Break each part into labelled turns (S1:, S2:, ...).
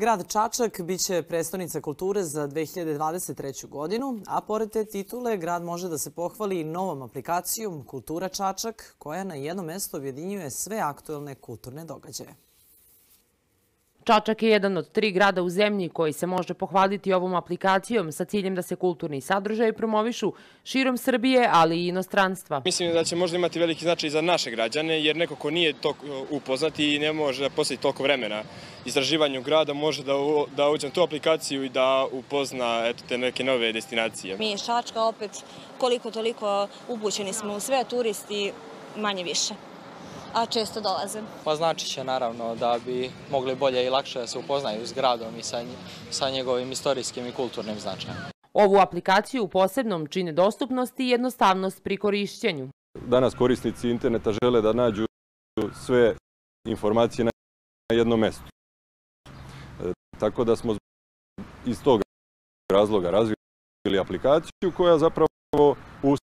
S1: Grad Čačak biće prestonica kulture za 2023. godinu, a pored te titule grad može da se pohvali novom aplikacijom Kultura Čačak, koja na jedno mesto objedinjuje sve aktuelne kulturne događaje.
S2: Čačak je jedan od tri grada u zemlji koji se može pohvaliti ovom aplikacijom sa ciljem da se kulturni sadržaj promovišu širom Srbije, ali i inostranstva.
S3: Mislim da će možda imati veliki značaj za naše građane, jer neko ko nije to upoznat i ne može da posjeti toliko vremena istraživanju grada, može da, da uđe na tu aplikaciju i da upozna eto, te neke nove destinacije.
S4: Mi iz Čačka opet koliko toliko upućeni smo u sve, turisti manje više a često dolaze.
S5: Pa znači će naravno da bi mogli bolje i lakše da se upoznaju s gradom i sa, sa njegovim istorijskim i kulturnim značajem.
S2: Ovu aplikaciju u posebnom čine dostupnost i jednostavnost pri korišćenju.
S6: Danas korisnici interneta žele da nađu sve informacije na jednom mestu. E, tako da smo iz tog razloga razvili aplikaciju koja zapravo u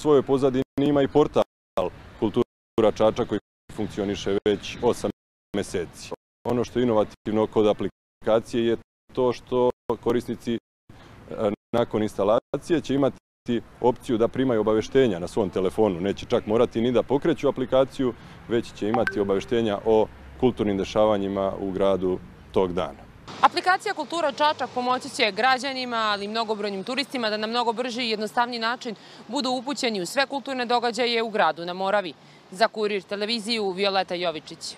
S6: svojoj pozadini ima i portal kulture Čača koji funkcioniše već 8 meseci. Ono što je inovativno kod aplikacije je to što korisnici e, nakon instalacije će imati opciju da primaju obaveštenja na svom telefonu. Neće čak morati ni da pokreću aplikaciju, već će imati obaveštenja o kulturnim dešavanjima u gradu tog dana.
S2: Aplikacija Kultura Čačak pomoći će građanima, ali i mnogobrojnim turistima da na mnogo brži i jednostavni način budu upućeni u sve kulturne događaje u gradu na Moravi. Za Kurir televiziju Violeta Jovičić.